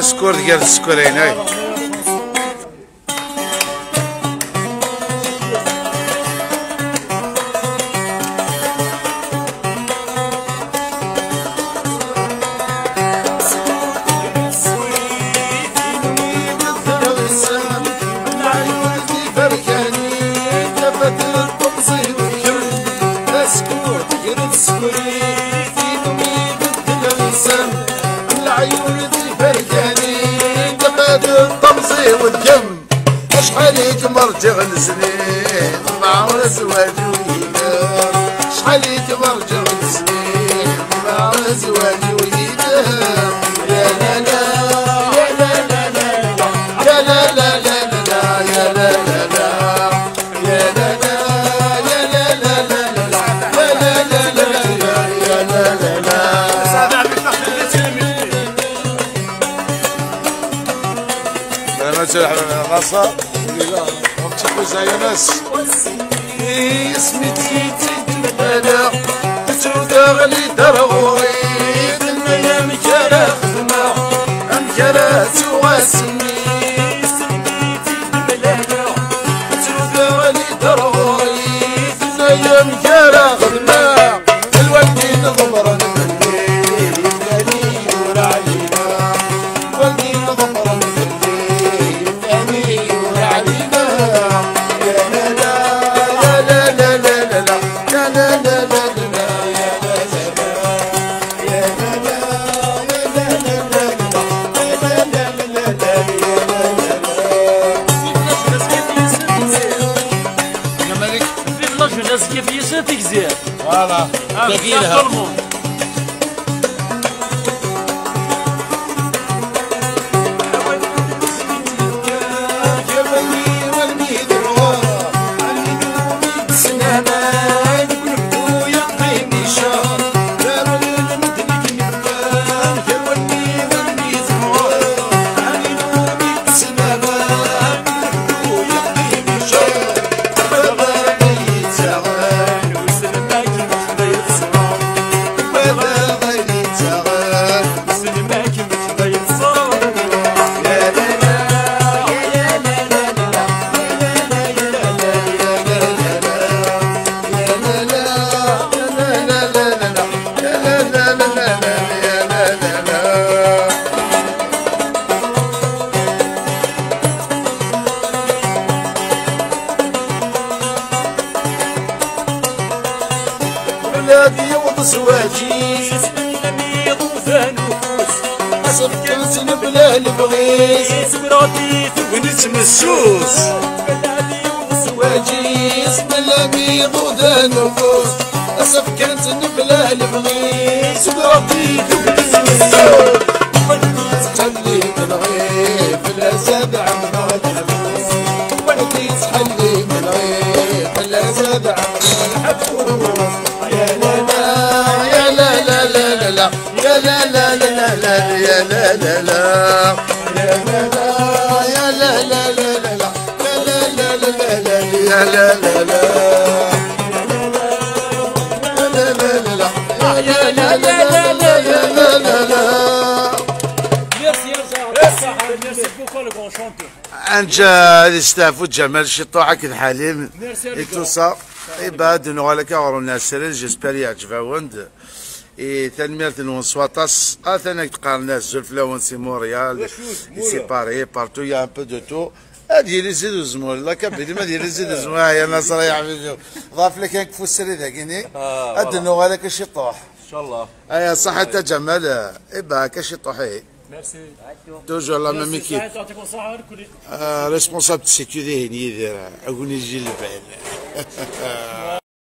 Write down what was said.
تسكر ديال تسكرين هاي زاد الطمسي والدم. شحال يكبر جغل سنين بعمر زواج ويلر شحال يكبر جغل سنين بعمر زواج غصا أختي كوزا يونس سميتي تتبدا تسودا غلي درغوري تنيا مكالا Voilà. Tequila. بيض سواجيس بيض وفانوس أصب كنز نبلة البغيس براديث ونجم السوس بلالي وسواجيس بلا نفوس أصب كنز نبلة البغيس براديث ونجم لا يا لا لا لا يا لا لا يا لا لا لا لا لا لا لا يا لا لا لا يا لا لا لا انت الاستاف جمال شطوحك الحليم اتصا عباد وند إي تنمية 2017 اثنا تقارنا فلاون سي موريال سي باري بارتو يا ان بو دو تو. هادي لي زيدو زمول لا كبدي ما دير زيدو زمول يا نصر يا حبيبي ضاف لك هيك السري ذاكيني ادنو هذاك شي طوح إن شاء الله. اي صح التجمل إي باك شي طوحي ميرسي. توجور لا ميم ايكيب ريسبونسابل سيكيورتي هني يدير عقوني يجي البعيد